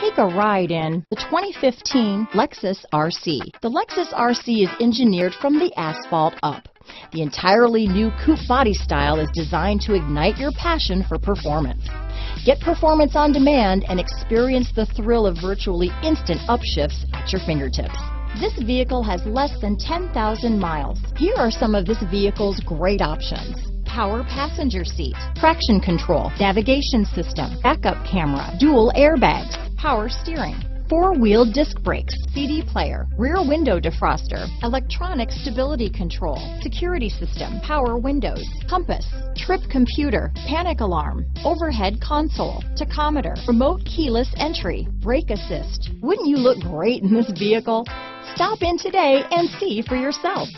Take a ride in the 2015 Lexus RC. The Lexus RC is engineered from the asphalt up. The entirely new coupe body style is designed to ignite your passion for performance. Get performance on demand and experience the thrill of virtually instant upshifts at your fingertips. This vehicle has less than 10,000 miles. Here are some of this vehicle's great options power passenger seat, traction control, navigation system, backup camera, dual airbags, power steering, four-wheel disc brakes, CD player, rear window defroster, electronic stability control, security system, power windows, compass, trip computer, panic alarm, overhead console, tachometer, remote keyless entry, brake assist. Wouldn't you look great in this vehicle? Stop in today and see for yourself.